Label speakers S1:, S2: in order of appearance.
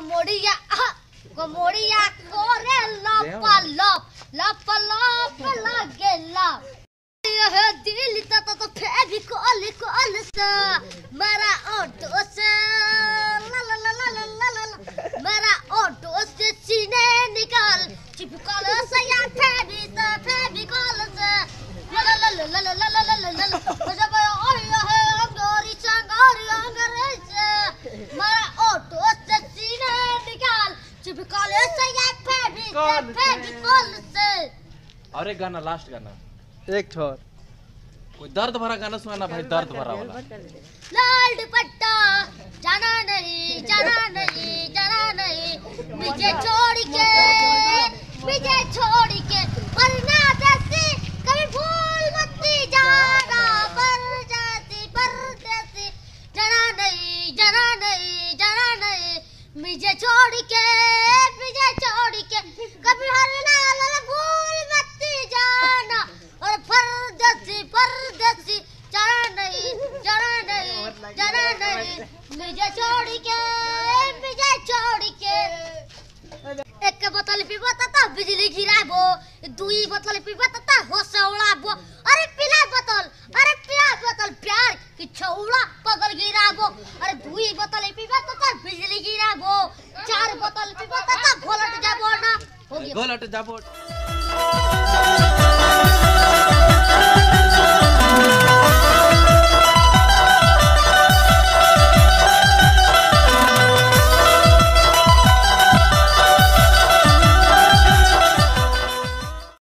S1: موڑیا گے لکھو لکھو
S2: اور ایک گانا لاسٹ گانا ایک
S3: ٹھور
S2: کوئی درد بھرا گانا سنانا بھائی درد بھرا والا
S1: لال دوپٹہ جانا نہیں جانا نہیں جانا نہیں مجھے چھوڑ کے مجھے چھوڑ کے مجھے چھوڑ کے۔ کبھی ہر نال بھول مت جانا اور پردسی پردسی چڑھ نہیں چڑھ نہیں چڑھ نہیں مجھے چھوڑ کے مجھے چھوڑ کے۔ ایک بوتل پیبا تا، بجلی گرابو دوئی بوتل پیبا تا ہوش اڑابو ارے پلا দুই বোতল পিবা তো তার বিজলি গিরাবো। চার বোতল পিবা তো তা ঘোলাটে যাব না।
S2: ঘোলাটে যাব